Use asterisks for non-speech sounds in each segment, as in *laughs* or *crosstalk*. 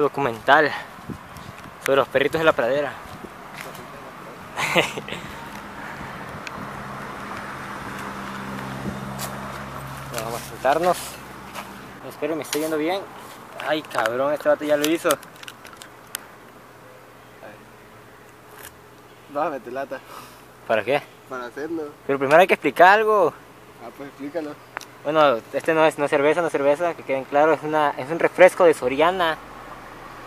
Su documental sobre los perritos de la pradera. *laughs* Bueno, vamos a sentarnos. Espero me esté yendo bien. Ay, cabrón, este vato ya lo hizo. Bájame lata. ¿Para qué? Para hacerlo. Pero primero hay que explicar algo. Ah, pues explícalo. Bueno, este no es, no es cerveza, no es cerveza, que queden claro, es, una, es un refresco de Soriana.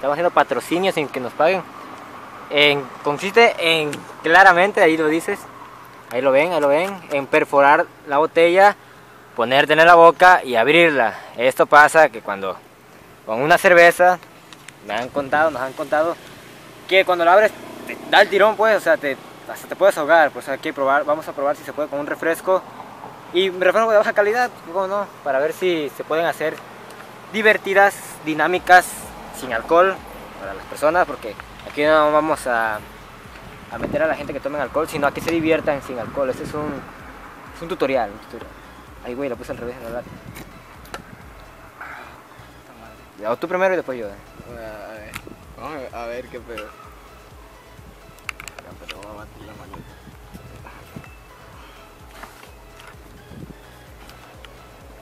Estamos haciendo patrocinio sin que nos paguen. En- consiste en, claramente, ahí lo dices, ahí lo ven, ahí lo ven, en perforar la botella, ponerte en la boca y abrirla. Esto pasa que cuando con una cerveza, me han contado, nos han contado, que cuando la abres te da el tirón, pues, o sea, te, hasta te puedes ahogar, pues hay que probar, vamos a probar si se puede con un refresco y refresco de baja calidad, ¿cómo no? Para ver si se pueden hacer divertidas, dinámicas, sin alcohol para las personas, porque aquí no vamos a, a meter a la gente que tome alcohol, sino a que se diviertan sin alcohol. Este es un, es un tutorial, un tutorial. Ay, güey, lo puse al revés, la verdad. O tú primero y después yo. ¿eh? A ver. Vamos a ver qué pedo. Ya, pero voy a batir la manita.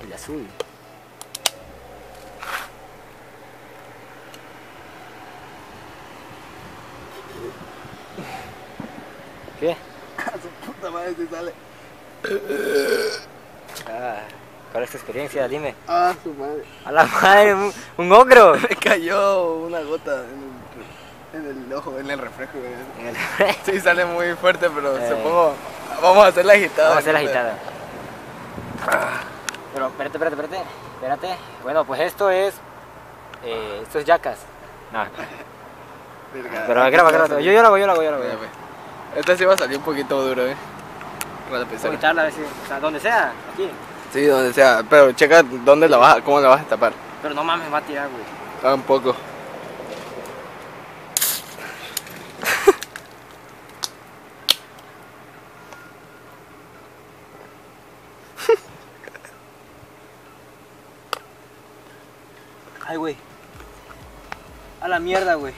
El azul. ¿Qué? *laughs* A su puta madre si sale. Ah, ¿Cuál es tu experiencia? Dime. Ah, su madre. A la madre, un, un ogro. *laughs* Me cayó una gota en el, en el ojo, en el refresco. En el- Sí, sale muy fuerte, pero Eh. supongo. Vamos a hacer la agitada. Vamos a hacer la agitada. Pero espérate, espérate, espérate. Espérate. Bueno, pues esto es. Eh, esto es yacas. No, *laughs* Verga, pero graba, graba. Yo, yo lo hago, yo lo hago, yo lo hago. Esta sí va a salir un poquito duro, eh. Con la Voy a ver si. O sea, donde sea, aquí. Sí, donde sea. Pero checa dónde la vas, cómo la vas a tapar. Pero no mames, me va a tirar, güey. Ah, un poco. Ay, güey. A la mierda, güey.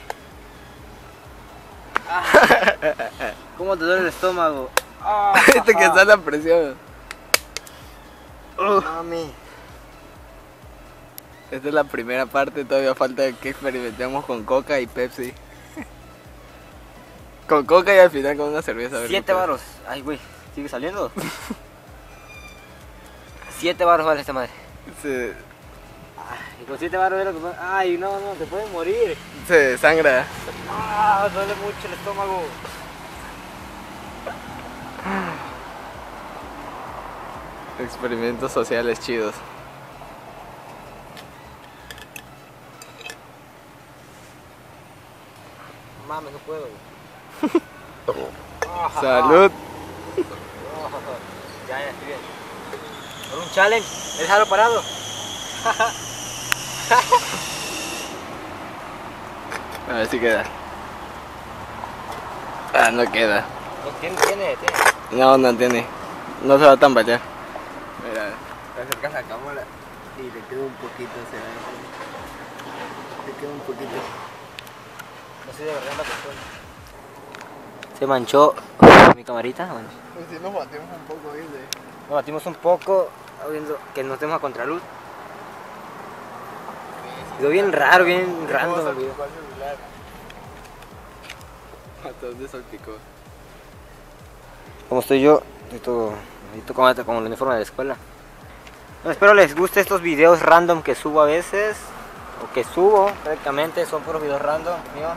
Ah. *laughs* ¿Cómo te duele el estómago? Ah, Viste *laughs* que está la presión. Mami. Esta es la primera parte, todavía falta que experimentemos con coca y Pepsi. *laughs* Con coca y al final con una cerveza. Siete varos. Ay, güey. ¿Sigue saliendo? Siete varos vale esta madre. Y con siete varos es lo que... Ay, no, no, te puedes morir. se sangra. Ah, duele mucho el estómago. Experimentos sociales chidos. Mames, no puedo, *laughs* Salud. Ya, ya, estoy bien. Por un challenge, déjalo parado. *laughs* *laughs* A ver si queda. Ah, no queda. No, tiene, tiene, tiene. No, no tiene. No se va a tambalear. Mira, te acercas la cámara y le queda un poquito, se ve. Le queda un poquito. No sé de verdad la persona. Se manchó mi camarita. Bueno, Pues si nos batimos un poco, ¿viste? nos batimos un poco, viendo que nos tenemos a contraluz. Quedó bien raro, bien random el video. ¿Hasta dónde salpicó? Como estoy yo, estoy todo, estoy como, como el uniforme de la escuela. Bueno, espero les guste estos videos random que subo a veces, o que subo prácticamente, son puros videos random mío.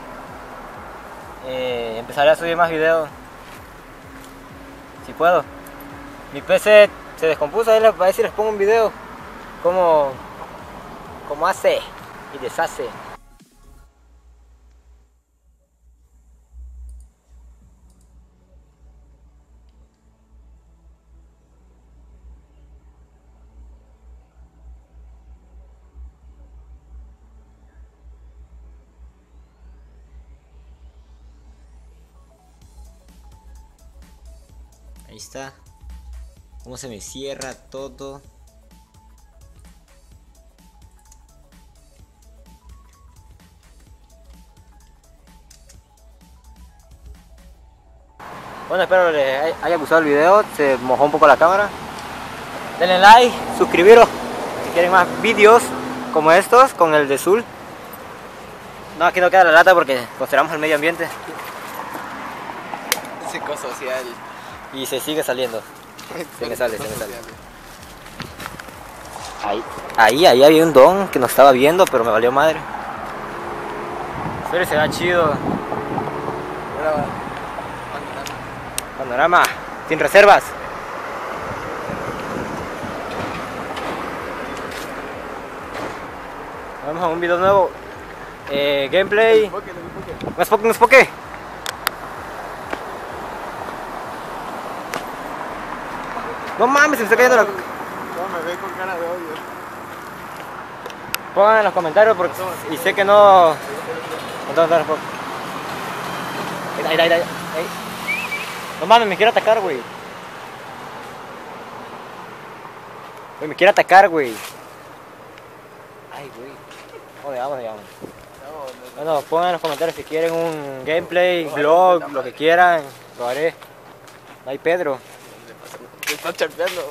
Eh, empezaré a subir más videos, si puedo. Mi PC se descompuso, ahí les, a ver si les pongo un video, como, como hace y deshace. Ahí está. Cómo se me cierra todo. Bueno, espero les haya gustado el video, se mojó un poco la cámara. Denle like, suscribiros si quieren más vídeos como estos con el de Zul. No, aquí no queda la lata porque consideramos el medio ambiente Psicosocial. y se sigue saliendo. Se me sale, se me sale. Ahí, ahí, ahí había un don que nos estaba viendo, pero me valió madre. Espero se va chido. Ahora va. Panorama, sin reservas. Vamos a un video nuevo. Eh, gameplay. ¿No es poke? ¿No es poke? No mames, se me está cayendo la... No, me ve con cara de odio. Pongan en los comentarios porque... y sé que no... ¿Dónde está el poke? Ahí, ahí, ahí, ahí, ahí. No mames, me quiere atacar, güey. Güey, me quiere atacar, güey. Ay, güey. Joder, vamos, vamos. Bueno, pongan en los comentarios si quieren un gameplay, vlog, lo que quieran. Lo haré. Hay Pedro. Te está chapeando.